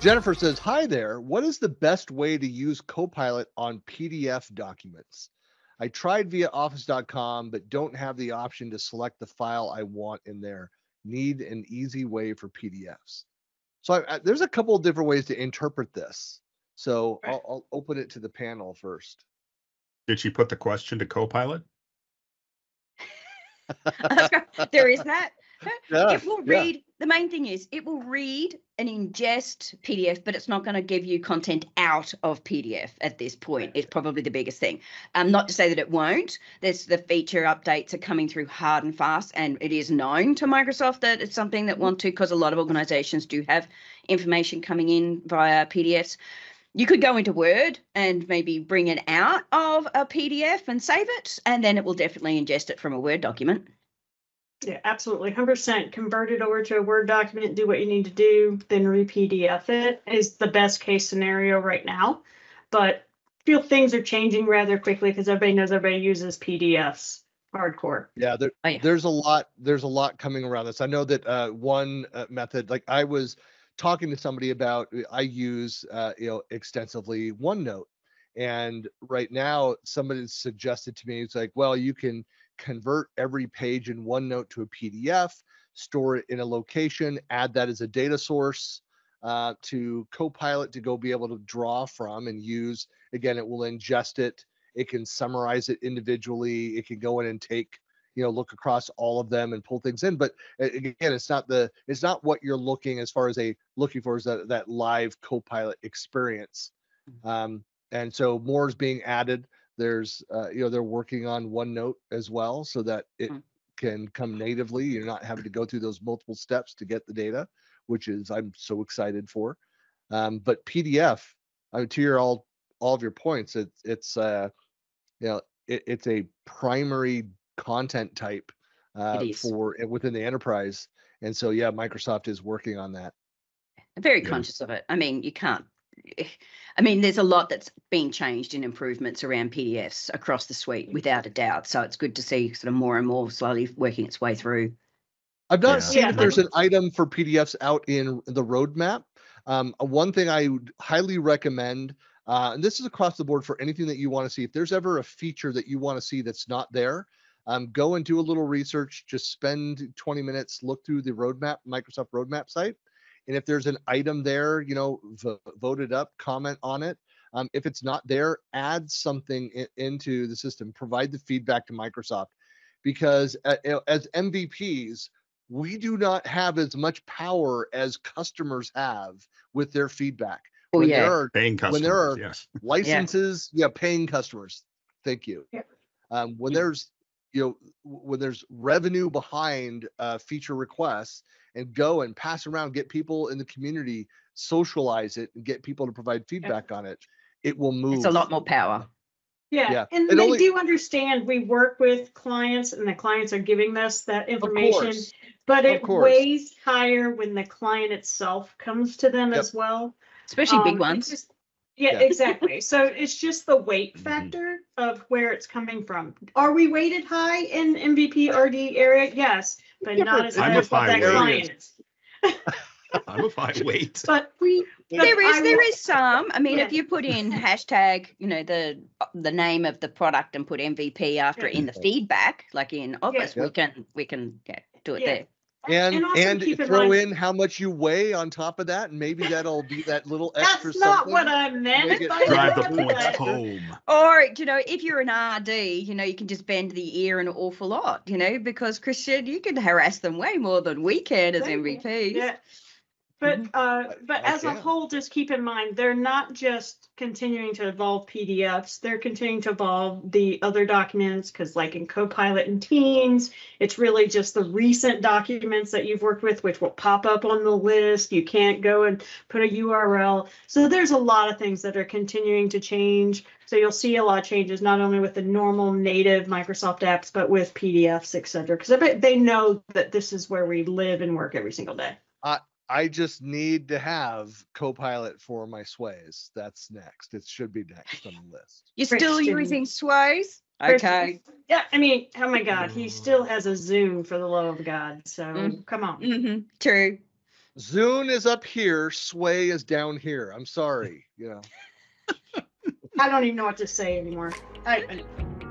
Jennifer says, Hi there. What is the best way to use Copilot on PDF documents? I tried via office.com, but don't have the option to select the file I want in there. Need an easy way for PDFs. So I, I, there's a couple of different ways to interpret this. So Right. I'll, I'll open it to the panel first. Did she put the question to Copilot? there is that. Yeah, it will yeah. read. The main thing is it will read and ingest PDF, but it's not going to give you content out of PDF at this point. It's probably the biggest thing. Um, not to say that it won't. There's the feature updates are coming through hard and fast, and it is known to Microsoft that it's something that want to, because a lot of organizations do have information coming in via PDFs. You could go into Word and maybe bring it out of a PDF and save it, and then it will definitely ingest it from a Word document. Yeah, absolutely. Hundred percent. Convert it over to a Word document, do what you need to do, then re-PDF it is the best case scenario right now. But I feel things are changing rather quickly because everybody knows everybody uses PDFs hardcore. Yeah, there, Oh, yeah. there's a lot. There's a lot coming around this. I know that uh, one uh, method, like I was talking to somebody about, uh, I use, uh, you know, extensively OneNote, and right now somebody suggested to me, it's like, well, you can convert every page in OneNote to a PDF, store it in a location, add that as a data source uh, to Copilot to go be able to draw from and use. Again, it will ingest it. It can summarize it individually. It can go in and take, you know, look across all of them and pull things in. But again, it's not the, it's not what you're looking as far as a looking for is that that live Copilot experience. Um, and so more is being added. There's, uh, you know, they're working on OneNote as well, so that it Mm. can come natively. You're not having to go through those multiple steps to get the data, which is I'm so excited for. Um, but PDF, I mean, to your all all of your points, it's it's uh, you know, it, it's a primary content type uh, for within the enterprise, and so yeah, Microsoft is working on that. I'm very Yeah. conscious of it. I mean, you can't. I mean, there's a lot that's been changed in improvements around PDFs across the suite, without a doubt. So it's good to see sort of more and more slowly working its way through. I've not Yeah. seen Yeah, if there's an item for PDFs out in the roadmap. Um, uh, one thing I would highly recommend, uh, and this is across the board for anything that you want to see. If there's ever a feature that you want to see that's not there, um, go and do a little research. Just spend 20 minutes, look through the roadmap, Microsoft roadmap site, and if there's an item there, you know, vo- vote it up, comment on it. Um, if it's not there, add something i- into the system. Provide the feedback to Microsoft, because uh, as MVPs, we do not have as much power as customers have with their feedback. Oh, when yeah. there are Paying When there are- yes. licenses, yeah, paying customers. Thank you. Yeah. Um, when Yeah. there's you know when there's revenue behind uh, feature requests and go and pass around, get people in the community, socialize it, and get people to provide feedback on it, it will move. It's a lot more power. Yeah, Yeah, and it they only- do understand we work with clients and the clients are giving us that Of information. course. But it course. weighs higher when the client itself comes to them Yep. as well. Especially Um, big it's ones. Just- Yeah, Yeah. exactly. So it's just the weight Mhm. factor of where it's coming from. Are we weighted high in MVP RD area? Yes, but not Different- as I'm high as what that high weight. client is. I'm a fine weight. But we. but There is I there will- is some. I mean, if you put in hashtag, you know, the the name of the product and put MVP after it in the feedback, like in Office, we can we can yeah, do it Yeah. there. And also and keep in throw mind- in how much you weigh on top of that, and maybe that'll be that little extra That's not something. what I meant. Make it Drive the that. points home. Or you know, if you're an RD, you know, you can just bend the ear an awful lot, you know, because Christian, you can harass them way more than we can as Thank. MVPs. Yeah. But, Mhm. uh, but as a whole, just keep in mind, they're not just continuing to evolve PDFs, they're continuing to evolve the other documents, because like in Copilot and Teams, it's really just the recent documents that you've worked with, which will pop up on the list. You can't go and put a URL. So there's a lot of things that are continuing to change. So you'll see a lot of changes, not only with the normal native Microsoft apps, but with PDFs, et cetera, because I bet they know that this is where we live and work every single day. I just need to have Copilot for my sways. That's next. It should be next on the list. You're still Christian. using sways? Okay. Yeah, I mean, oh my God, he still has a Zune for the love of God. So Mm. come on. hmm True. Zune is up here, Sway is down here. I'm sorry, you know. I don't even know what to say anymore. I, I-